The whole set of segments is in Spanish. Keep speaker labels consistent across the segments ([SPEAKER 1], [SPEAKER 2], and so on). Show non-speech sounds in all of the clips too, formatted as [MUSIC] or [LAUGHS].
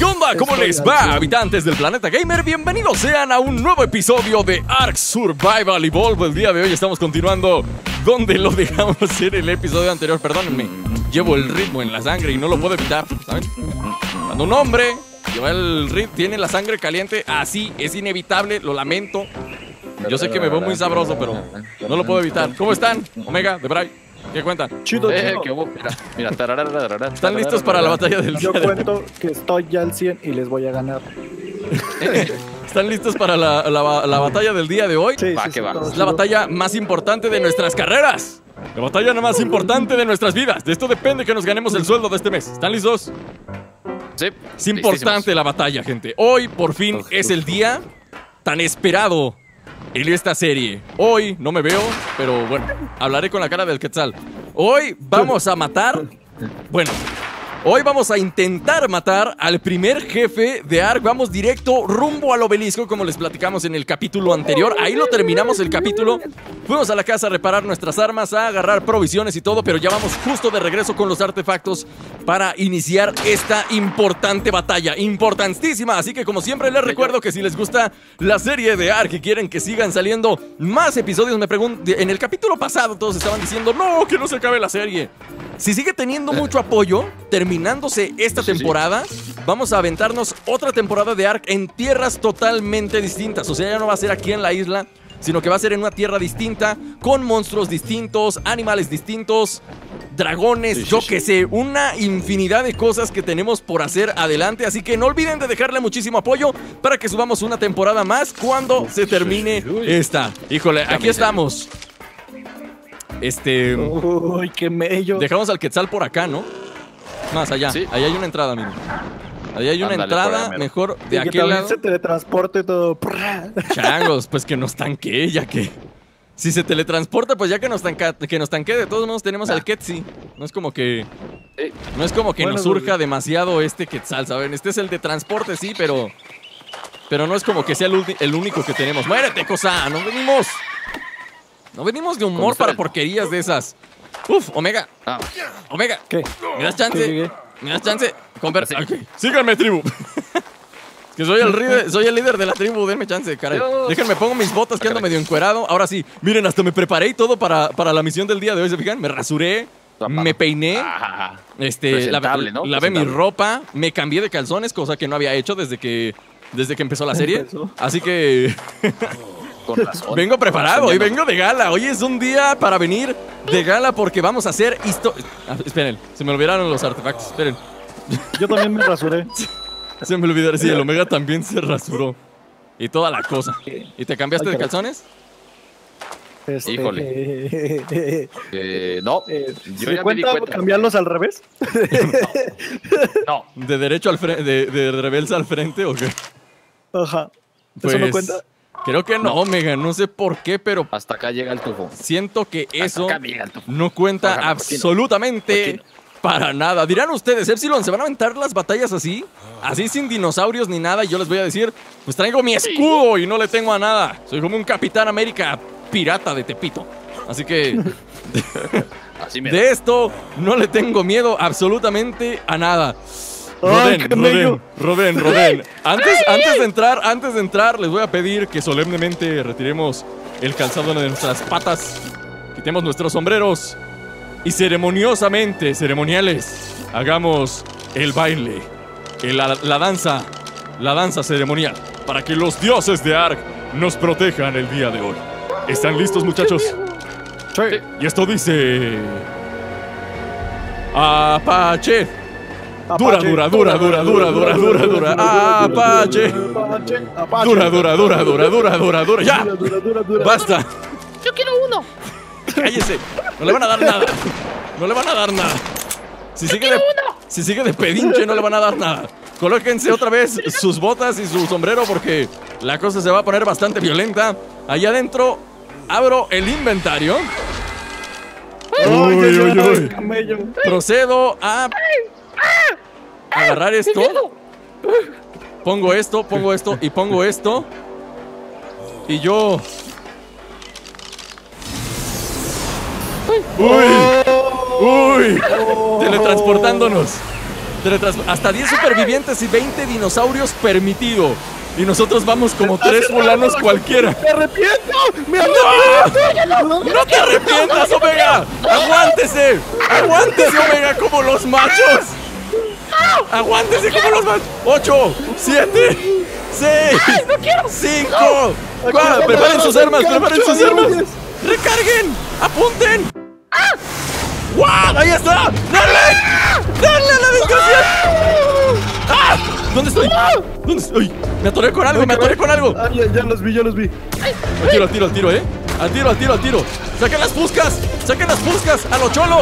[SPEAKER 1] ¿Qué onda? ¿Cómo les va, habitantes del planeta gamer? Bienvenidos sean a un nuevo episodio de Ark Survival Evolve. El día de hoy estamos continuando donde lo dejamos en el episodio anterior. Perdónenme, llevo el ritmo en la sangre y no lo puedo evitar, ¿saben? Cuando un hombre lleva el ritmo, tiene la sangre caliente, así es inevitable, lo lamento. Yo sé que me veo muy sabroso, pero no lo puedo evitar. ¿Cómo están? Omega, de Bray, ¿qué cuentan?
[SPEAKER 2] Chido,
[SPEAKER 3] Eh,
[SPEAKER 2] chido.
[SPEAKER 3] ¿qué hubo? Mira, mira, tararararara,
[SPEAKER 1] ¿Están listos para la batalla del
[SPEAKER 2] Yo cuento que estoy ya al 100 y les voy a ganar. [LAUGHS]
[SPEAKER 1] ¿Están listos para la, la- la batalla del día de hoy?
[SPEAKER 2] Sí,
[SPEAKER 3] Va,
[SPEAKER 2] sí,
[SPEAKER 3] que
[SPEAKER 2] sí,
[SPEAKER 3] va.
[SPEAKER 1] Es la batalla más importante de nuestras carreras. La batalla más importante de nuestras vidas. De esto depende que nos ganemos el sueldo de este mes. ¿Están listos?
[SPEAKER 3] Sí,
[SPEAKER 1] Es importante la batalla, gente. Hoy, por fin, es el día tan esperado en esta serie. Hoy no me veo, pero bueno, hablaré con la cara del Quetzal. Hoy vamos a matar. Bueno, hoy vamos a intentar matar al primer jefe de Ark. Vamos directo rumbo al obelisco, como les platicamos en el capítulo anterior. Ahí lo terminamos el capítulo. Fuimos a la casa a reparar nuestras armas, a agarrar provisiones y todo, pero ya vamos justo de regreso con los artefactos para iniciar esta importante batalla, importantísima. Así que como siempre les recuerdo que si les gusta la serie de Ark y quieren que sigan saliendo más episodios, me pregunto, en el capítulo pasado todos estaban diciendo, no, que no se acabe la serie. Si sigue teniendo mucho apoyo, terminándose esta
[SPEAKER 3] Sí, sí.
[SPEAKER 1] temporada, vamos a aventarnos otra temporada de Ark en tierras totalmente distintas. O sea, ya no va a ser aquí en la isla, sino que va a ser en una tierra distinta, con monstruos distintos, animales distintos, dragones,
[SPEAKER 3] Sí,
[SPEAKER 1] yo
[SPEAKER 3] sí.
[SPEAKER 1] que sé, una infinidad de cosas que tenemos por hacer adelante. Así que no olviden de dejarle muchísimo apoyo para que subamos una temporada más cuando se termine esta. Híjole, aquí estamos. Este.
[SPEAKER 2] Uy, qué mello.
[SPEAKER 1] Dejamos al Quetzal por acá, ¿no? Más allá.
[SPEAKER 3] Sí.
[SPEAKER 1] Ahí hay una entrada, amigo. Ahí hay una
[SPEAKER 3] Ándale,
[SPEAKER 1] entrada, mejor
[SPEAKER 2] Y
[SPEAKER 1] de
[SPEAKER 2] que
[SPEAKER 1] aquel
[SPEAKER 2] también
[SPEAKER 1] lado.
[SPEAKER 2] se teletransporte todo.
[SPEAKER 1] Changos, pues que nos tanquee, ya que. Si se teletransporta, pues ya que nos, tanca, que nos tanquee, de todos modos tenemos
[SPEAKER 3] Ah.
[SPEAKER 1] al Ketsi. No es como que.
[SPEAKER 3] Sí.
[SPEAKER 1] No es como que
[SPEAKER 2] Bueno,
[SPEAKER 1] nos surja demasiado este Quetzal, ¿saben? Este es el de transporte, sí, pero. Pero no es como que sea el, el único que tenemos. ¡Muérete, cosa! ¡No venimos! No venimos de humor
[SPEAKER 3] ¿Cómo está
[SPEAKER 1] para porquerías de esas. Uf, Omega,
[SPEAKER 3] Ah,
[SPEAKER 1] Omega.
[SPEAKER 2] ¿Qué?
[SPEAKER 1] ¿Me das chance?
[SPEAKER 2] ¿Qué, qué, qué?
[SPEAKER 1] ¿Me das chance? Conver-
[SPEAKER 3] Sí.
[SPEAKER 1] Ok. Síganme, tribu. [LAUGHS] Es que soy el, líder, [LAUGHS] soy el líder de la tribu, denme chance, caray.
[SPEAKER 3] Dios.
[SPEAKER 1] Déjenme, pongo mis botas que ando medio encuerado. Ahora sí, miren, hasta me preparé y todo para, para la misión del día de hoy, ¿se fijan? Me rasuré, me peiné,
[SPEAKER 3] ah,
[SPEAKER 1] este, lavé,
[SPEAKER 3] ¿no?
[SPEAKER 1] lavé mi ropa, me cambié de calzones, cosa que no había hecho desde que, desde que empezó la serie. Así que [LAUGHS]
[SPEAKER 3] con razón.
[SPEAKER 1] vengo preparado
[SPEAKER 3] Con
[SPEAKER 1] y
[SPEAKER 3] razón, ya
[SPEAKER 1] vengo de gala. Hoy es un día para venir de gala porque vamos a hacer histo... Ah, esperen, se me olvidaron los artefactos, esperen.
[SPEAKER 2] Yo también me rasuré. [LAUGHS]
[SPEAKER 1] Se me olvidaron, sí, el Omega también se rasuró. Y toda la cosa. ¿Y te cambiaste
[SPEAKER 2] Ay,
[SPEAKER 1] de calzones?
[SPEAKER 2] Este,
[SPEAKER 3] Híjole.
[SPEAKER 2] eh, [LAUGHS]
[SPEAKER 3] Eh, no,
[SPEAKER 2] eh,
[SPEAKER 3] yo
[SPEAKER 2] ¿se
[SPEAKER 3] ya me di
[SPEAKER 2] cuenta cambiarlos al revés? [LAUGHS]
[SPEAKER 3] No,
[SPEAKER 1] ¿De derecho al frente, de, de al frente o qué?
[SPEAKER 2] Ajá.
[SPEAKER 1] Pues,
[SPEAKER 2] ¿Eso no cuenta?
[SPEAKER 1] Creo que no, Omega, no sé por qué, pero
[SPEAKER 3] hasta acá llega el tufo.
[SPEAKER 1] siento que eso no cuenta
[SPEAKER 3] Ojalá, ¿por qué no?
[SPEAKER 1] absolutamente
[SPEAKER 3] ¿Por qué
[SPEAKER 1] para nada. Dirán ustedes, Epsilon, ¿se van a aventar las batallas así? Así sin dinosaurios ni nada. Y yo les voy a decir, pues traigo mi escudo y no le tengo a nada. Soy como un Capitán América pirata de Tepito. Así que [LAUGHS]
[SPEAKER 3] Así me
[SPEAKER 1] de esto no le tengo miedo absolutamente a nada. Roden,
[SPEAKER 2] bello.
[SPEAKER 1] Roden, Roden. Antes, antes de entrar, antes de entrar, les voy a pedir que solemnemente retiremos el calzado de nuestras patas, quitemos nuestros sombreros y ceremoniosamente, ceremoniales, hagamos el baile, el- la, la danza, la danza ceremonial, para que los dioses de Ark nos protejan el día de hoy. ¿Están listos, muchachos?
[SPEAKER 2] Sí.
[SPEAKER 1] Y esto dice... Apache. Dura, dura, dura, dura, dura, dura, dura, dura. Apache. Dura, dura, dura, dura, dura, dura, dura. ¡Ya! ¡Basta! Yo quiero uno. Cállese. No le van a dar nada. No le van a dar nada. Si sigue de, si sigue de pedinche, no le van a dar nada. Colóquense otra vez sus botas y su sombrero porque la cosa se va a poner bastante violenta. Allá adentro abro el inventario. Uy,
[SPEAKER 2] ay,
[SPEAKER 1] uy,
[SPEAKER 2] ay,
[SPEAKER 1] uy. Procedo a agarrar esto. Pongo esto, pongo esto y pongo esto. Y yo. Uy, uy, teletransportándonos. Teletras- hasta 10 supervivientes y 20 dinosaurios permitido. Y nosotros vamos como tres fulanos cualquiera.
[SPEAKER 2] ¡Me arrepiento! ¡Me arrepiento!
[SPEAKER 1] ¡No te arrepientas, Omega! ¡Aguántese! ¡Aguántese, Omega, como los machos! ¡Aguántese como los machos! ¡Ocho! ¡Siete! ¡Seis! ¡Cinco! ¡Cuatro! ¡Preparen sus armas! ¡Preparen sus armas! ¡Recarguen! ¡Apunten! ¡Guau! ¡Ahí está! ¡Dale! ¡Dale a la desgracia! ¡Ah! ¿Dónde estoy? ¿Dónde estoy? Me atoré con algo, me atoré con algo.
[SPEAKER 2] Ah, ya, ya los vi, ya los vi.
[SPEAKER 1] Al tiro, al tiro, al tiro, ¿eh? Al tiro, al tiro, al tiro. ¡Saquen las fuscas! ¡Saquen las fuscas! ¡A lo cholo!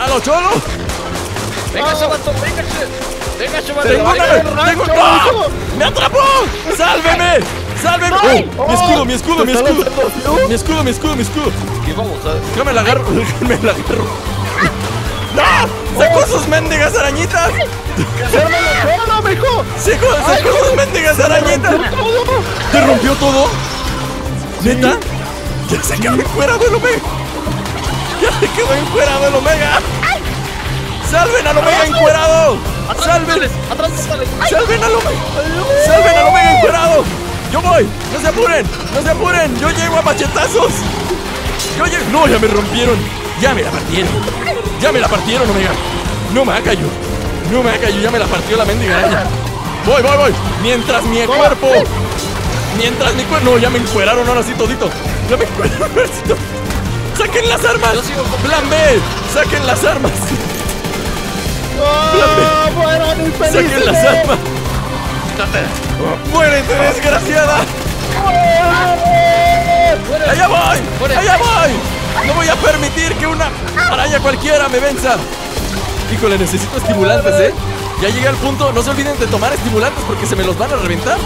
[SPEAKER 1] ¡A lo cholo!
[SPEAKER 3] Venga, Chavato, venga. Venga, Chavato.
[SPEAKER 1] ¡Tengo. ¡Me atrapó! ¡Sálveme! ¡Sálveme! ¡Oh! ¡Mi escudo, mi escudo, mi
[SPEAKER 2] ¿Te está
[SPEAKER 1] escudo! ¡Mi escudo, mi escudo, mi escudo!
[SPEAKER 3] ¿Qué vamos a
[SPEAKER 1] ¡Déjame la agarro! [LAUGHS] ¡Déjame la agarro! ¡No! ¡Sacó sus mendigas arañitas!
[SPEAKER 2] ¡No, mijo!
[SPEAKER 1] ¡Sacó, sacó sus mendigas arañitas! ¿Te rompió todo? ¿Neta? Ya se quedó encuerado el Omega. Ya se quedó encuerado el Omega. ¡Salven al Omega encuerado! ¡Salven! ¡Salven al Omega! ¡Salven al Omega encuerado! ¡Yo voy! ¡No se apuren! ¡No se apuren! ¡Yo llego a machetazos! ¡Yo llego! ¡No! ¡Ya me rompieron! ¡Ya me la partieron! ¡Ya me la partieron, Omega! ¡No me haga yo! ¡No me haga yo! ¡Ya me la partió la mendiga araña! ¡Voy, voy, voy! Mientras mi cuerpo... Mientras mi cuerpo... No, ya me encueraron ahora sí todito. Ya me encueraron [LAUGHS] ahora sí todito. ¡Saquen las armas! ¡Plan B! ¡Saquen las armas!
[SPEAKER 2] ¡Ah, fueron infelices!
[SPEAKER 1] ¡Saquen las armas! ¡Muérete, desgraciada! ¡Allá voy!
[SPEAKER 3] Muere.
[SPEAKER 1] ¡Allá voy! ¡No voy a permitir que una araña cualquiera me venza! Híjole, necesito estimulantes, ¿eh? Ya llegué al punto. No se olviden de tomar estimulantes porque se me los van a reventar.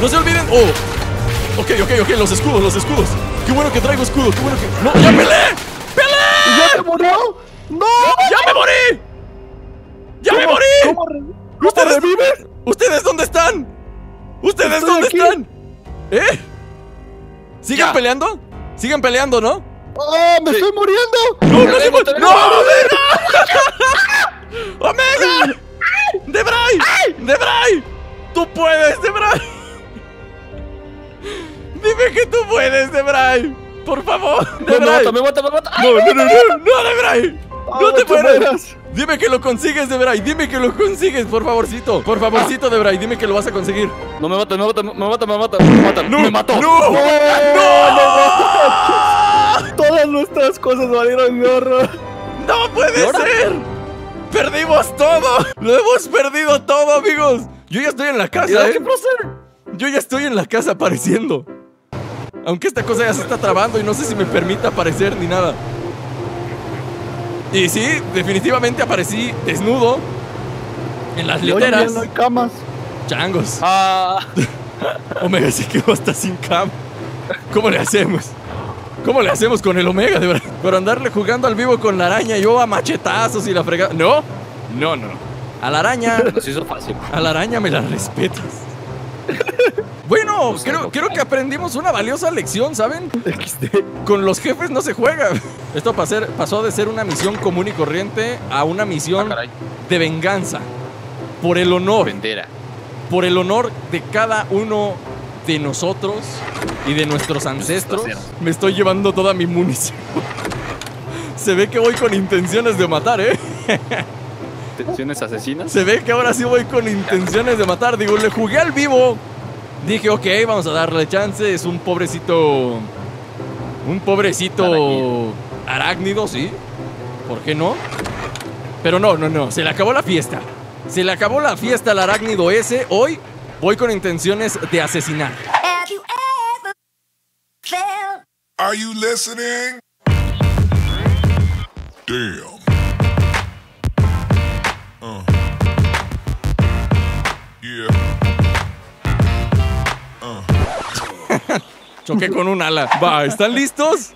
[SPEAKER 1] No se olviden. ¡Oh! Ok, ok, ok. Los escudos, los escudos. ¡Qué bueno que traigo escudo! ¡Qué bueno que. ¡No! ¡Ya peleé! ¡Peleé!
[SPEAKER 2] ¿Ya te murió? ¡No!
[SPEAKER 1] ¡Ya me morí! ¡Ya me morí!
[SPEAKER 2] ¿Cómo, re- cómo
[SPEAKER 1] ¿Ustedes,
[SPEAKER 2] revives?
[SPEAKER 1] ¿Ustedes dónde están? ¿Ustedes
[SPEAKER 2] Estoy
[SPEAKER 1] dónde
[SPEAKER 2] aquí.
[SPEAKER 1] están? ¿Eh? ¿Siguen
[SPEAKER 3] Ya.
[SPEAKER 1] peleando? ¿Siguen peleando, no?
[SPEAKER 2] ¡Oh, me estoy muriendo!
[SPEAKER 1] ¡No, no, se ¡No,
[SPEAKER 3] vengo. [LAUGHS]
[SPEAKER 1] Omega! ¡Omega! ¡Debray! ¡Debray! ¡Tú puedes, Debray! Dime que tú puedes, Debray. Por favor,
[SPEAKER 3] No, me
[SPEAKER 1] Debray.
[SPEAKER 3] mata, me mata, me mata.
[SPEAKER 1] No, no, no, no, no, Debray. No
[SPEAKER 2] Ah,
[SPEAKER 1] te mueras.
[SPEAKER 2] mueras.
[SPEAKER 1] Dime que lo consigues, Debray. Dime que lo consigues, por favorcito. Por favorcito, Debray. Dime que lo vas a conseguir.
[SPEAKER 3] No me mata, me mata, me mata, me mata, me mata.
[SPEAKER 1] ¡No!
[SPEAKER 3] Me mató.
[SPEAKER 1] ¡No!
[SPEAKER 2] Todas nuestras cosas valieron gorro.
[SPEAKER 1] ¡No puede ser! ¡Perdimos todo! ¡Lo hemos perdido todo, amigos! Yo ya estoy en la
[SPEAKER 3] ¿Y
[SPEAKER 1] casa, ¿eh?
[SPEAKER 3] qué hacer?
[SPEAKER 1] Yo ya estoy en la casa apareciendo. Aunque esta cosa ya se está trabando y no sé si me permite aparecer ni nada. Y sí, definitivamente aparecí desnudo. En las literas.
[SPEAKER 2] no hay camas.
[SPEAKER 1] Changos.
[SPEAKER 3] Ah, [LAUGHS]
[SPEAKER 1] Omega se quedó hasta sin cam. ¿Cómo le hacemos? ¿Cómo le hacemos con el Omega, de verdad? Por andarle jugando al vivo con la araña, yo a machetazos y la fregada. ¿No? No, no, no. A la araña,
[SPEAKER 3] nos hizo fácil.
[SPEAKER 1] a la araña me la respetas. [LAUGHS] Bueno, creo, creo que aprendimos una valiosa lección, ¿saben?
[SPEAKER 2] XD.
[SPEAKER 1] Con los jefes no se juega. [LAUGHS] Esto pasó de ser una misión común y corriente a una
[SPEAKER 3] Ah,
[SPEAKER 1] misión
[SPEAKER 3] caray.
[SPEAKER 1] de venganza. Por el honor
[SPEAKER 3] Vendera.
[SPEAKER 1] por el honor de cada uno de nosotros y de nuestros ancestros,
[SPEAKER 3] traseros.
[SPEAKER 1] me estoy llevando toda mi munición. [LAUGHS] Se ve que voy con intenciones de matar, ¿eh?
[SPEAKER 3] ¿Tensiones asesinas?
[SPEAKER 1] Se ve que ahora sí voy con intenciones de matar. Digo, le jugué al vivo. Dije, ok, vamos a darle chance. Es un pobrecito. Un pobrecito.
[SPEAKER 3] Arácnido.
[SPEAKER 1] Arácnido, sí. ¿Por qué no? Pero no, no, no. Se le acabó la fiesta. Se le acabó la fiesta al arácnido ese. Hoy voy con intenciones de asesinar.
[SPEAKER 4] Have you ever felt
[SPEAKER 5] Are you listening? Damn.
[SPEAKER 1] Choqué con un ala. Va, ¿están listos?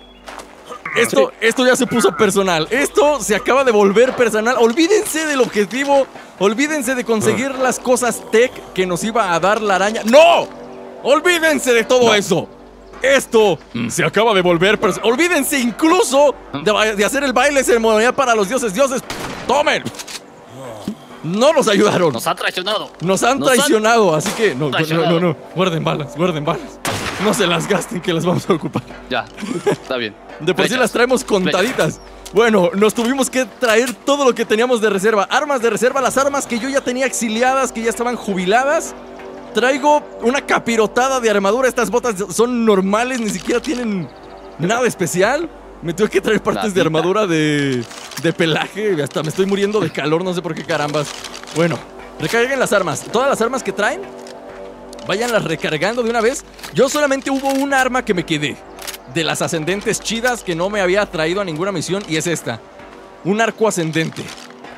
[SPEAKER 1] Esto, esto ya se puso personal. Esto se acaba de volver personal. Olvídense del objetivo. Olvídense de conseguir las cosas tech que nos iba a dar la araña. ¡No! Olvídense de todo eso. Esto se acaba de volver personal. Olvídense incluso de, ba- de hacer el baile ceremonial para los dioses. Dioses, tomen. No nos ayudaron.
[SPEAKER 3] Nos ha traicionado.
[SPEAKER 1] Nos han
[SPEAKER 3] Nos han
[SPEAKER 1] traicionado, así que no, no, no, no, guarden balas, guarden balas. No se las gasten que las vamos a ocupar.
[SPEAKER 3] Ya, está bien.
[SPEAKER 1] De por sí
[SPEAKER 3] Flechas.
[SPEAKER 1] las traemos contaditas. Bueno, nos tuvimos que traer todo lo que teníamos de reserva. Armas de reserva, las armas que yo ya tenía exiliadas, que ya estaban jubiladas. Traigo una capirotada de armadura. Estas botas son normales, ni siquiera tienen nada especial. Me tuve que traer partes de armadura de, de pelaje. Hasta me estoy muriendo de calor, no sé por qué carambas. Bueno, recarguen las armas. Todas las armas que traen, váyanlas recargando de una vez. Yo solamente hubo un arma que me quedé. De las ascendentes chidas que no me había traído a ninguna misión y es esta. Un arco ascendente.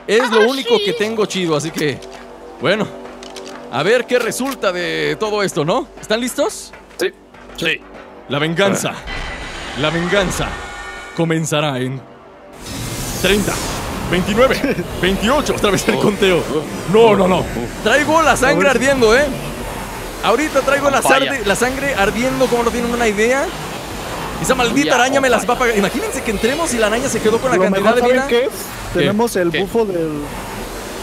[SPEAKER 1] Es lo único que tengo chido, así que... Bueno. A ver qué resulta de todo esto, ¿no? ¿Están listos?
[SPEAKER 3] Sí. Sí.
[SPEAKER 1] La venganza. La venganza comenzará en 30, 29, 28. Otra vez el conteo. No, no, no. Traigo la sangre ardiendo, ¿eh? Ahorita traigo la,
[SPEAKER 3] Vaya.
[SPEAKER 1] sarde- la sangre ardiendo, como no tienen una idea. Esa maldita araña me las va a pagar. Imagínense que entremos y la araña se quedó con la
[SPEAKER 2] Lo
[SPEAKER 1] cantidad
[SPEAKER 2] mejor,
[SPEAKER 1] de
[SPEAKER 2] ¿saben
[SPEAKER 1] vida.
[SPEAKER 2] qué es? Tenemos el
[SPEAKER 3] ¿Qué?
[SPEAKER 2] bufo del,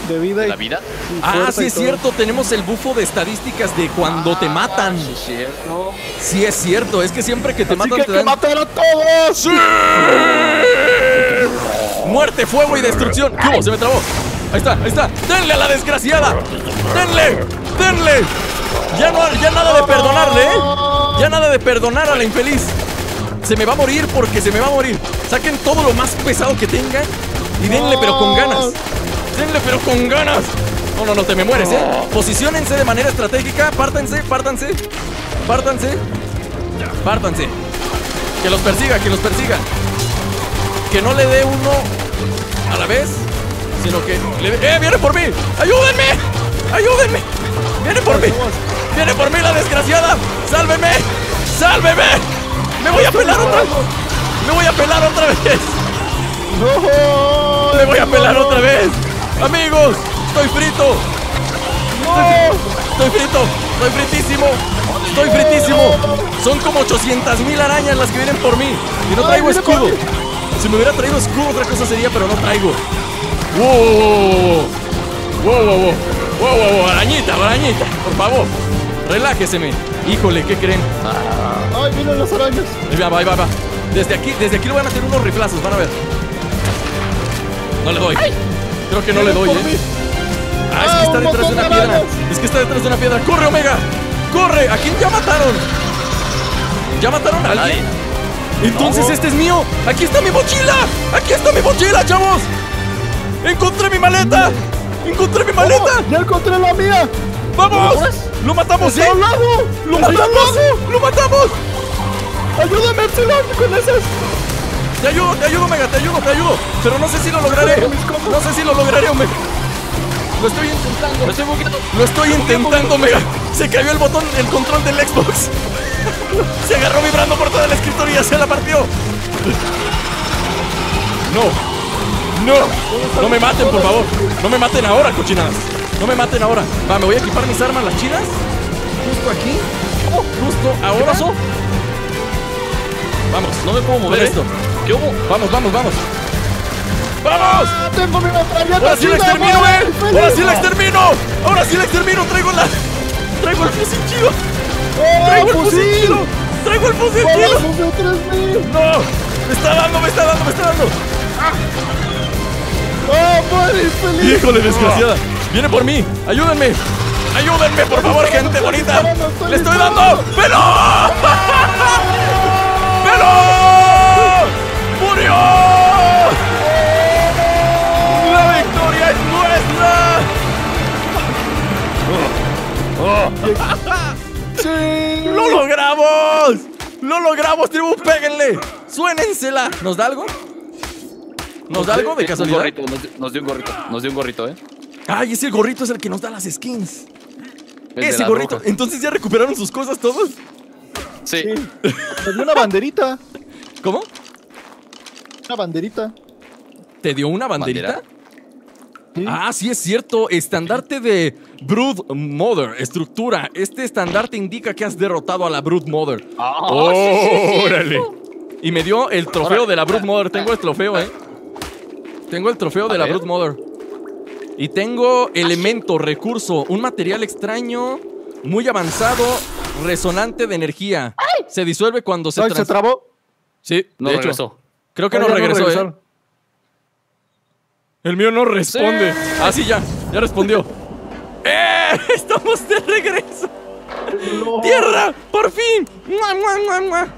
[SPEAKER 2] de vida y,
[SPEAKER 3] ¿La vida?
[SPEAKER 2] y
[SPEAKER 1] Ah, sí es
[SPEAKER 2] todo.
[SPEAKER 1] cierto, tenemos el bufo de estadísticas de cuando te matan.
[SPEAKER 3] Sí, es cierto.
[SPEAKER 1] Sí es cierto, es que siempre que te
[SPEAKER 2] Así
[SPEAKER 1] matan
[SPEAKER 2] que
[SPEAKER 1] te
[SPEAKER 2] que
[SPEAKER 1] dan
[SPEAKER 2] matar a todos.
[SPEAKER 1] Muerte, fuego y destrucción. ¿Qué hubo? Se me trabó. Ahí está, ahí está. ¡Denle a la desgraciada! ¡Denle! ¡Denle! Ya, no, ya nada de perdonarle, ¿eh? Ya nada de perdonar a la infeliz. Se me va a morir porque se me va a morir. Saquen todo lo más pesado que tengan y denle, pero con ganas. Denle, pero con ganas. No, no, no, te me mueres, ¿eh? Posiciónense de manera estratégica. Pártanse, pártanse. Pártanse. Pártanse. Que los persiga, que los persiga que no le dé uno a la vez, sino que le. ¡Eh, viene por mí! ¡Ayúdenme! ¡Ayúdenme! ¡Viene por mí! ¡Viene por mí la desgraciada! ¡Sálveme! ¡Sálveme! ¡Me voy a pelar otra vez! ¡Me voy a pelar otra vez!
[SPEAKER 2] No,
[SPEAKER 1] ¡Me voy a pelar otra vez! ¡Amigos! ¡Estoy frito! ¡Estoy frito! ¡Estoy fritísimo! ¡Estoy fritísimo! Son como 800 mil arañas las que vienen por mí. Y no traigo escudo. Si me hubiera traído escudo, otra cosa sería, pero no traigo. ¡Wow! ¡Wow, wow, wow! ¡Wow, wow, wow! ¡Arañita, arañita! Por favor, relájeseme. Híjole, ¿qué creen?
[SPEAKER 2] Ay, vienen las arañas.
[SPEAKER 1] Ahí va, ahí va, ahí va. Desde aquí, desde aquí le voy a meter unos riflazos, van a ver. No le doy. Creo que no le doy, ¿eh?
[SPEAKER 2] mí.
[SPEAKER 1] Ah, es que
[SPEAKER 2] Ah,
[SPEAKER 1] está detrás de una
[SPEAKER 2] de
[SPEAKER 1] piedra. Es que está detrás de una piedra. ¡Corre, Omega! ¡Corre! ¿A quién ya mataron? ¿Ya mataron a alguien? Entonces este es mío. ¡Aquí está mi mochila! ¡Aquí está mi mochila, chavos! ¡Encontré mi maleta! ¡Encontré mi maleta!
[SPEAKER 2] ¡Ya encontré la mía!
[SPEAKER 1] ¡Vamos! ¡Lo matamos, sí! ¡Lo
[SPEAKER 2] ¡Está a un
[SPEAKER 1] matamos! ¡Lo matamos!
[SPEAKER 2] ¡Ayúdame, Epsilon, con esas!
[SPEAKER 1] Te ayudo, te ayudo, Omega, te ayudo, te ayudo. Pero no sé si lo lograré. No sé si lo lograré, Omega. Lo estoy intentando.
[SPEAKER 3] Me estoy.
[SPEAKER 1] Lo estoy intentando, Omega. Se cayó el botón, el control del Xbox. Se agarró vibrando por toda la escritorio y se la partió. No. No. No me maten, por favor. No me maten ahora, cochinadas. No me maten ahora. Va, me voy a equipar mis armas, las chinas. Justo aquí. Oh, justo ahora.
[SPEAKER 3] pasó?
[SPEAKER 1] Vamos,
[SPEAKER 3] No me puedo mover.
[SPEAKER 1] Esto.
[SPEAKER 3] ¿Qué hubo?
[SPEAKER 1] Vamos, vamos, vamos. ¡Vamos!
[SPEAKER 2] ¡Ah, tengo mi
[SPEAKER 1] ¡Ahora sí la extermino,
[SPEAKER 2] güey!
[SPEAKER 1] eh! ¡Ahora sí la extermino! ¡Ahora sí la extermino! ¡Traigo la. ¡Traigo el fusil chido!
[SPEAKER 2] ¡Oh,
[SPEAKER 1] ¡Traigo el fusil
[SPEAKER 2] fusil!
[SPEAKER 1] chido! ¡Traigo el fusil chido!
[SPEAKER 2] ¡Balazos de 3000!
[SPEAKER 1] ¡No! ¡Me está dando, me está dando, me está dando!
[SPEAKER 2] ¡Oh, muere feliz!
[SPEAKER 1] ¡Híjole, desgraciada! ¡Viene por mí! ¡Ayúdenme! ¡Ayúdenme, por favor, gente bonita! ¡Le estoy dando! ¡Pero! ¡Pero! ¡Murió! ¡La victoria es nuestra!
[SPEAKER 2] ¡Sí!
[SPEAKER 1] ¡Lo logramos! ¡Lo logramos, tribu! ¡Péguenle! ¡Suénensela! ¿Nos da algo? ¿Nos da algo de
[SPEAKER 3] Un
[SPEAKER 1] casualidad?
[SPEAKER 3] gorrito, nos dio un gorrito. Nos dio un gorrito, ¿eh?
[SPEAKER 1] ¡Ay, ese gorrito es el que nos da las skins!
[SPEAKER 3] El
[SPEAKER 1] ¡Ese
[SPEAKER 3] la
[SPEAKER 1] gorrito!
[SPEAKER 3] roja.
[SPEAKER 1] ¿Entonces ya recuperaron sus cosas todos?
[SPEAKER 3] Sí.
[SPEAKER 2] Me [LAUGHS] dio una banderita.
[SPEAKER 1] ¿Cómo?
[SPEAKER 2] Una banderita.
[SPEAKER 1] ¿Te dio una banderita?
[SPEAKER 3] ¿Bandera?
[SPEAKER 2] Sí.
[SPEAKER 1] Ah, sí es cierto. Estandarte de Brood Mother. Estructura. Este estandarte indica que has derrotado a la Brood Mother.
[SPEAKER 3] Ah, sí, sí, sí.
[SPEAKER 1] ¡Órale! Y me dio el trofeo de la Brood Mother. Tengo el trofeo, ¿eh? Tengo el trofeo de la. Brood Mother. Y tengo elemento, recurso, un material extraño, muy avanzado, resonante de energía. Se disuelve cuando se...
[SPEAKER 2] ¿Se trabó?
[SPEAKER 1] Sí,
[SPEAKER 3] no. Regresó.
[SPEAKER 1] Creo que
[SPEAKER 2] ah,
[SPEAKER 1] no, regresó. ¿eh? El mío no responde.
[SPEAKER 3] Sí.
[SPEAKER 1] Ah, sí, ya. Ya respondió. [LAUGHS] ¡Eh! [LAUGHS] Estamos de regreso. ¡Tierra! ¡Por fin! ¡Mua, mua, mua, sí.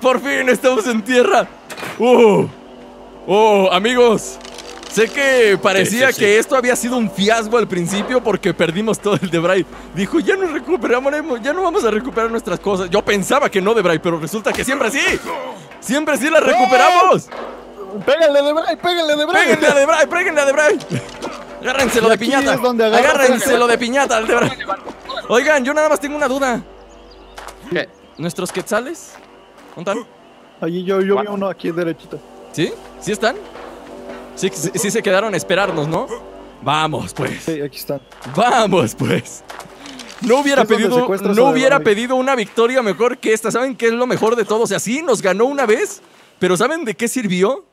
[SPEAKER 1] Por fin estamos en tierra. Uh. ¡Oh, amigos! Sé que parecía
[SPEAKER 3] Sí, sí, sí.
[SPEAKER 1] que esto había sido un fiasco al principio porque perdimos todo el Debray. Dijo, ya no recuperamos, ya no vamos a recuperar nuestras cosas. Yo pensaba que no, Debray, pero resulta que siempre sí. Siempre sí las recuperamos.
[SPEAKER 2] Pégale de Bray, pégale de Bray.
[SPEAKER 1] Péguenle a Debray, péguenle a Debray. Agárrenselo de piñata. Agárrenselo de piñata al Debray. Oigan, yo nada más tengo una duda.
[SPEAKER 3] ¿Qué?
[SPEAKER 1] ¿Nuestros quetzales? ¿Dónde están?
[SPEAKER 2] Allí yo, yo vi uno aquí derechito.
[SPEAKER 1] ¿Sí? ¿Sí están? Sí, sí, sí se quedaron a esperarnos, ¿no? Vamos, pues.
[SPEAKER 2] Sí, aquí están.
[SPEAKER 1] Vamos, pues. No hubiera pedido, no hubiera pedido una victoria mejor que esta. ¿Saben qué es lo mejor de todo? O sea, sí, nos ganó una vez, pero ¿saben de qué sirvió?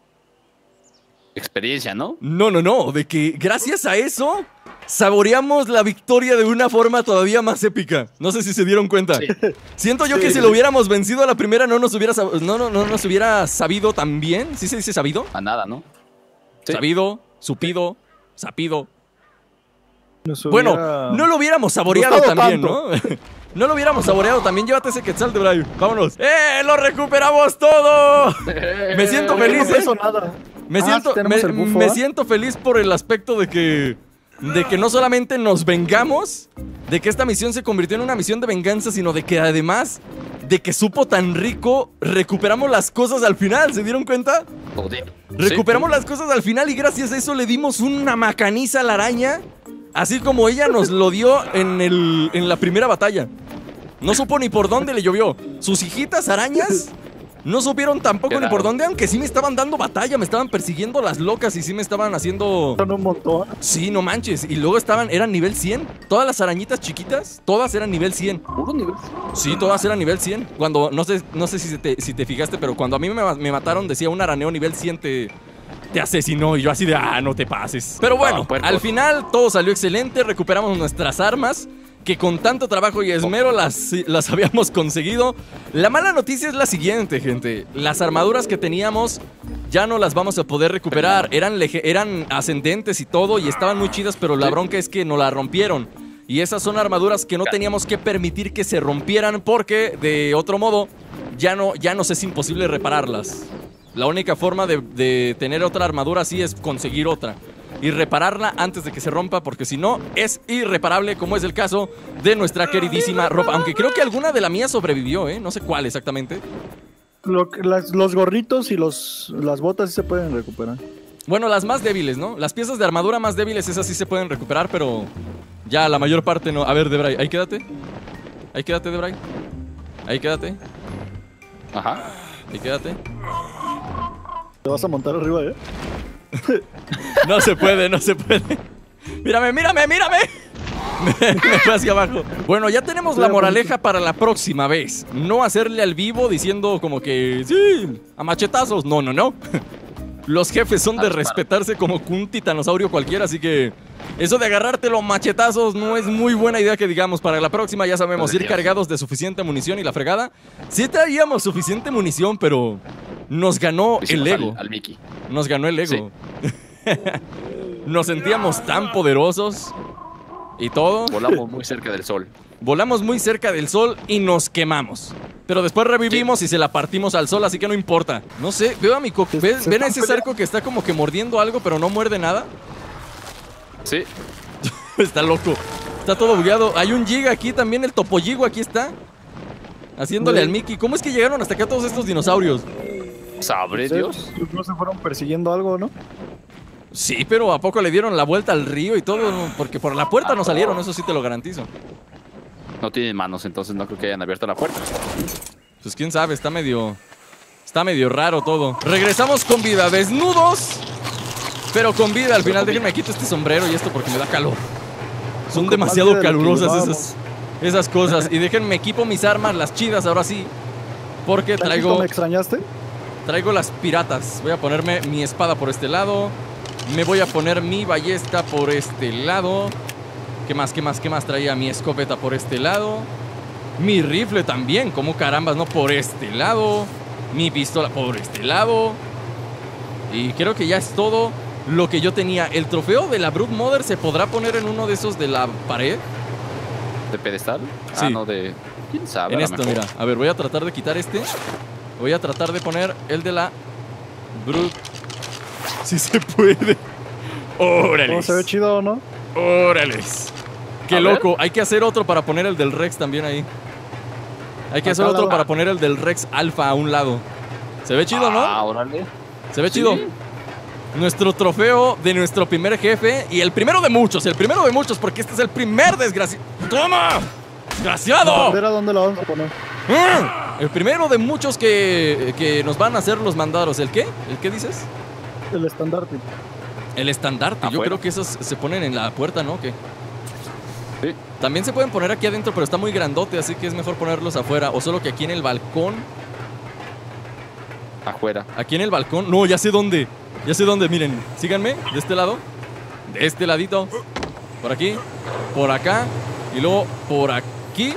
[SPEAKER 3] Experiencia, ¿no?
[SPEAKER 1] No, no, no, de que gracias a eso saboreamos la victoria de una forma todavía más épica. No sé si se dieron cuenta.
[SPEAKER 3] Sí.
[SPEAKER 1] Siento yo
[SPEAKER 2] Sí.
[SPEAKER 1] que si lo hubiéramos vencido a la primera no nos hubiera no, no, no nos hubiera sabido tan bien. ¿Sí se dice sabido?
[SPEAKER 3] A nada, ¿no? Sí.
[SPEAKER 1] Sabido, supido, sapido. Bueno, no lo hubiéramos saboreado también,
[SPEAKER 2] tanto.
[SPEAKER 1] ¿no? [LAUGHS] no lo hubiéramos saboreado también. Llévate ese quetzal de Bray. Vámonos. ¡Eh! ¡Lo recuperamos todo! [LAUGHS] Me siento
[SPEAKER 2] ¿Por qué
[SPEAKER 1] feliz,
[SPEAKER 2] no
[SPEAKER 1] ¿eh?
[SPEAKER 2] nada?
[SPEAKER 1] Me
[SPEAKER 2] Ah,
[SPEAKER 1] siento, me,
[SPEAKER 2] bufo,
[SPEAKER 1] me
[SPEAKER 2] ¿ah?
[SPEAKER 1] siento feliz por el aspecto de que, de que no solamente nos vengamos, de que esta misión se convirtió en una misión de venganza, sino de que además, de que supo tan rico, recuperamos las cosas al final. ¿Se dieron cuenta?
[SPEAKER 3] Joder.
[SPEAKER 1] Recuperamos las cosas al final y gracias a eso le dimos una macaniza a la araña, así como ella nos lo dio en, el, en la primera batalla. No supo ni por dónde le llovió. Sus hijitas arañas no supieron tampoco ni por dónde, aunque sí me estaban dando batalla, me estaban persiguiendo las locas y sí me estaban haciendo...
[SPEAKER 2] Son un montón.
[SPEAKER 1] Sí, no manches. Y luego estaban, eran nivel 100. Todas las arañitas chiquitas, todas eran nivel 100.
[SPEAKER 3] Puro nivel.
[SPEAKER 1] Sí, todas eran nivel 100. Cuando, no sé, no sé si, te, si te fijaste, pero cuando a mí me, me mataron, decía un araneo nivel 100 te, te asesinó. Y yo así de, ah, no te pases. Pero bueno,
[SPEAKER 3] Ah,
[SPEAKER 1] al final todo salió excelente. Recuperamos nuestras armas. Que con tanto trabajo y esmero las, las habíamos conseguido. La mala noticia es la siguiente, gente. Las armaduras que teníamos ya no las vamos a poder recuperar. Eran, eran ascendentes y todo y estaban muy chidas, pero la bronca es que nos la rompieron. Y esas son armaduras que no teníamos que permitir que se rompieran porque de otro modo ya no, ya nos es imposible repararlas. La única forma de, de tener otra armadura así es conseguir otra. Y repararla antes de que se rompa, porque si no, es irreparable, como es el caso de nuestra queridísima ropa. Aunque creo que alguna de la mía sobrevivió, ¿eh? No sé cuál exactamente.
[SPEAKER 2] Lo que- las- los gorritos y los, las botas sí se pueden recuperar.
[SPEAKER 1] Bueno, las más débiles, ¿no? Las piezas de armadura más débiles, esas sí se pueden recuperar, pero ya la mayor parte no. A ver, Debray, ahí quédate. Ahí quédate, Debray. Ahí quédate.
[SPEAKER 3] Ajá.
[SPEAKER 1] Ahí quédate.
[SPEAKER 2] Te vas a montar arriba, ¿eh?
[SPEAKER 1] No se puede, no se puede. Mírame, mírame, mírame. Me, [LAUGHS] me fue hacia abajo. Bueno, ya tenemos la moraleja para la próxima vez. No hacerle al vivo diciendo como que sí, a machetazos. No, no, no. Los jefes son de respetarse como un titanosaurio cualquiera, así que eso de agarrártelo a machetazos no es muy buena idea que digamos. Para la próxima ya sabemos
[SPEAKER 3] Madre
[SPEAKER 1] ir cargados de suficiente munición y la fregada. Sí traíamos suficiente munición, pero nos ganó el ego.
[SPEAKER 3] Al, al Mickey.
[SPEAKER 1] Nos ganó el ego. [LAUGHS] Nos sentíamos tan poderosos y todo.
[SPEAKER 3] Volamos muy cerca del sol.
[SPEAKER 1] Volamos muy cerca del sol y nos quemamos. Pero después revivimos y se la partimos al sol, así que no importa. No sé, veo a mi coco. ¿Ven,
[SPEAKER 2] se
[SPEAKER 1] ven a ese cerco que está como que mordiendo algo, pero no muerde nada?
[SPEAKER 3] Sí. [LAUGHS]
[SPEAKER 1] está loco. Está todo bugueado. Hay un giga aquí también, el topoyigo aquí está. Haciéndole al Mickey. ¿Cómo es que llegaron hasta acá todos estos dinosaurios?
[SPEAKER 3] Sabré
[SPEAKER 2] Sí,
[SPEAKER 3] Dios.
[SPEAKER 2] No se fueron persiguiendo algo, ¿no?
[SPEAKER 1] Sí, pero ¿a poco le dieron la vuelta al río y todo? Porque por la puerta no salieron, eso sí te lo garantizo.
[SPEAKER 3] No tienen manos, entonces no creo que hayan abierto la puerta.
[SPEAKER 1] Pues quién sabe, está medio. Está medio raro todo. Regresamos con vida, desnudos. Pero con vida al final. Déjenme quito este sombrero y esto porque me da calor. Son demasiado calurosas esas, esas cosas. Y déjenme equipo mis armas, las chidas ahora sí. Porque
[SPEAKER 2] ¿Traigo?
[SPEAKER 1] traigo,
[SPEAKER 2] ¿Me extrañaste?
[SPEAKER 1] Traigo las piratas. Voy a ponerme mi espada por este lado. Me voy a poner mi ballesta por este lado. ¿Qué más, qué más, qué más traía? Mi escopeta por este lado. Mi rifle también, como carambas, ¿no? Por este lado. Mi pistola por este lado. Y creo que ya es todo lo que yo tenía. ¿El trofeo de la Brute Mother se podrá poner en uno de esos de la pared?
[SPEAKER 3] ¿De pedestal?
[SPEAKER 1] Sí.
[SPEAKER 3] Ah, no, de. ¿Quién sabe?
[SPEAKER 1] En esto,
[SPEAKER 3] mejor.
[SPEAKER 1] mira. A ver, voy a tratar de quitar este. Voy a tratar de poner el de la Brute. Si se puede. Órale.
[SPEAKER 2] ¿Cómo se ve chido, no?
[SPEAKER 1] Órales. Qué
[SPEAKER 3] A
[SPEAKER 1] loco. Hay que hacer otro para poner el del Rex también ahí. Hay que
[SPEAKER 2] Acá
[SPEAKER 1] hacer otro para poner el del Rex Alpha a un lado. Se ve chido,
[SPEAKER 3] Ah,
[SPEAKER 1] ¿no?
[SPEAKER 3] órale.
[SPEAKER 1] Se ve
[SPEAKER 3] sí.
[SPEAKER 1] chido. Nuestro trofeo de nuestro primer jefe y el primero de muchos, el primero de muchos, porque este es el primer desgraciado. ¡Toma!
[SPEAKER 2] ¿La
[SPEAKER 1] ¡Desgraciado!
[SPEAKER 2] bandera dónde la vamos a poner?
[SPEAKER 1] El primero de muchos que, que nos van a hacer los mandados. ¿El qué? ¿El qué dices?
[SPEAKER 2] El estandarte.
[SPEAKER 1] El estandarte. Yo creo que esos se ponen en la puerta, ¿no? ¿Qué?
[SPEAKER 3] Sí.
[SPEAKER 1] También se pueden poner aquí adentro, pero está muy grandote, así que es mejor ponerlos afuera. O solo que aquí en el balcón.
[SPEAKER 3] Afuera.
[SPEAKER 1] Aquí en el balcón. No, ya sé dónde. Ya sé dónde. Miren, síganme. De este lado. De este ladito. Por aquí. Por acá. Y luego por aquí.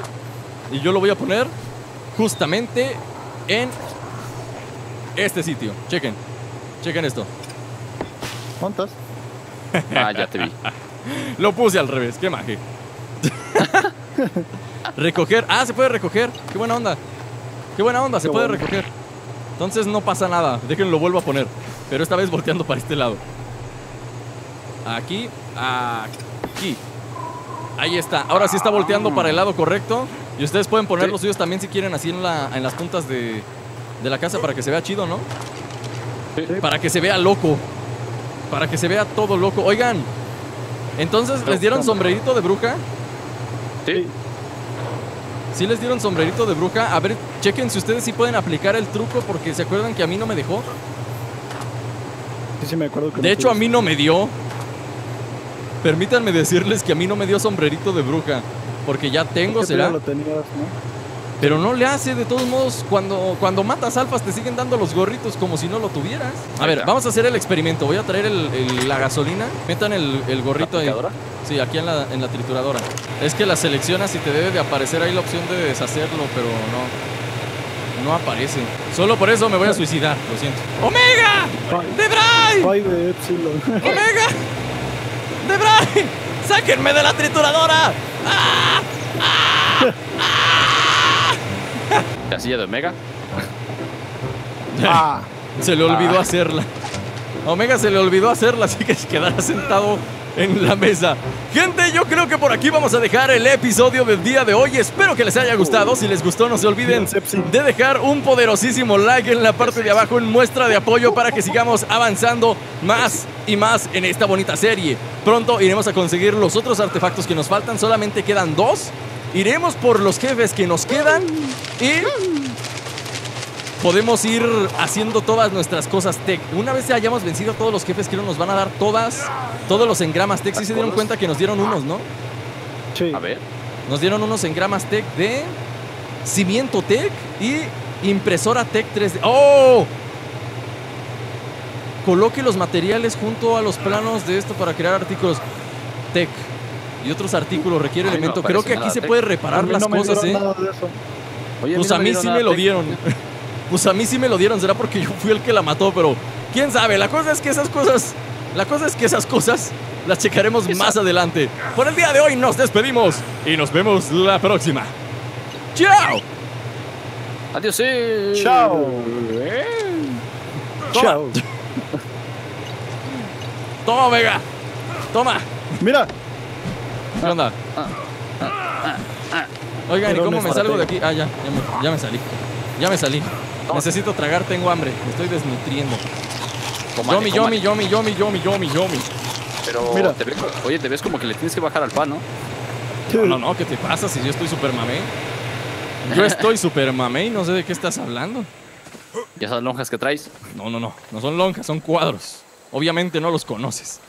[SPEAKER 1] Y yo lo voy a poner justamente en este sitio. Chequen. Chequen esto.
[SPEAKER 2] ¿Cuántas? [LAUGHS]
[SPEAKER 3] Ah, ya te vi.
[SPEAKER 1] Lo puse al revés, qué maje. recoger. Ah, se puede recoger. Qué buena onda. Qué buena onda, se
[SPEAKER 2] Qué
[SPEAKER 1] puede
[SPEAKER 2] bueno.
[SPEAKER 1] recoger. Entonces no pasa nada. Déjenlo, lo vuelvo a poner. Pero esta vez volteando para este lado. Aquí, aquí. Ahí está. Ahora sí está volteando para el lado correcto. Y ustedes pueden poner
[SPEAKER 3] Sí.
[SPEAKER 1] los suyos también si quieren así en, la, en las puntas de, de la casa para que se vea chido, ¿no?
[SPEAKER 3] Sí.
[SPEAKER 1] Para que se vea loco. Para que se vea todo loco. Oigan, entonces les dieron sombrerito de bruja.
[SPEAKER 3] Sí.
[SPEAKER 1] ¿Sí les dieron sombrerito de bruja? A ver, chequen si ustedes sí pueden aplicar el truco porque se acuerdan que a mí no me dejó.
[SPEAKER 2] Sí, sí, me acuerdo que
[SPEAKER 1] De hecho, a mí no me dio. Permítanme decirles que a mí no me dio sombrerito de bruja. Porque ya tengo,
[SPEAKER 2] ¿Qué
[SPEAKER 1] será.
[SPEAKER 2] lo tenías, no?
[SPEAKER 1] Pero no le hace, de todos modos, cuando, cuando matas alfas te siguen dando los gorritos como si no lo tuvieras. A ver, vamos a hacer el experimento. Voy a traer el- el- la gasolina. Metan el, el gorrito ahí. Sí, aquí en la, en la trituradora. Es que la seleccionas y te debe de aparecer ahí la opción de deshacerlo, pero no. No aparece. Solo por eso me voy a suicidar, lo siento. ¡Omega! ¡Debray!
[SPEAKER 2] Five de Epsilon.
[SPEAKER 1] ¡Omega! ¡Debray! ¡Sáquenme de la trituradora!
[SPEAKER 3] Casilla de Omega.
[SPEAKER 2] ah,
[SPEAKER 1] Se le olvidó hacerla. A Omega se le olvidó hacerla, así que se quedará sentado en la mesa. Gente, yo creo que por aquí vamos a dejar el episodio del día de hoy. Espero que les haya gustado. Si les gustó, no se olviden de dejar un poderosísimo like en la parte de abajo en muestra de apoyo para que sigamos avanzando más y más en esta bonita serie. Pronto iremos a conseguir los otros artefactos que nos faltan. Solamente quedan dos. Iremos por los jefes que nos quedan y podemos ir haciendo todas nuestras cosas tech. Una vez hayamos vencido a todos los jefes, creo nos van a dar todas, todos los engramas tech. Sí se dieron cuenta que nos dieron unos, ¿no?
[SPEAKER 2] sí.
[SPEAKER 3] A ver.
[SPEAKER 1] Nos dieron unos engramas tech de cimiento tech y impresora tech 3D. ¡Oh! Coloque los materiales junto a los planos de esto para crear artículos tech y otros artículos requiere
[SPEAKER 3] Ay,
[SPEAKER 1] elemento. Creo que aquí se puede
[SPEAKER 2] A
[SPEAKER 1] reparar
[SPEAKER 2] mí
[SPEAKER 1] las
[SPEAKER 2] no me
[SPEAKER 1] cosas, ¿eh?
[SPEAKER 2] nada de eso.
[SPEAKER 3] Oye,
[SPEAKER 1] Pues
[SPEAKER 3] no
[SPEAKER 1] a mí sí me lo
[SPEAKER 3] tech.
[SPEAKER 1] dieron. [LAUGHS] Pues a mí sí me lo dieron. Será porque yo fui el que la mató, pero quién sabe. La cosa es que esas cosas. La cosa es que esas cosas las checaremos más adelante. Por el día de hoy nos despedimos y nos vemos la próxima. ¡Chao!
[SPEAKER 3] Adiós, sí.
[SPEAKER 2] Chao.
[SPEAKER 3] Eh.
[SPEAKER 2] Chao.
[SPEAKER 1] Toma, Omega. Toma.
[SPEAKER 2] Mira,
[SPEAKER 1] ¿Qué onda? Oigan, ¿y cómo
[SPEAKER 2] me
[SPEAKER 1] salgo de aquí? Ah, ya, ya me, ya me salí. Ya me salí. Necesito tragar, tengo hambre. Me estoy desnutriendo. Yomi, yomi, yomi, yomi, yomi, yomi, yomi.
[SPEAKER 3] Pero
[SPEAKER 2] Mira.
[SPEAKER 3] te ves, oye, te ves como que le tienes que bajar al pan, ¿no?
[SPEAKER 1] No, no, no, ¿qué te pasa si yo estoy super mamey? Yo [LAUGHS] estoy super mamey, no sé de qué estás hablando.
[SPEAKER 3] Y esas lonjas que traes.
[SPEAKER 1] No, no, no, no son lonjas, son cuadros. Obviamente no los conoces.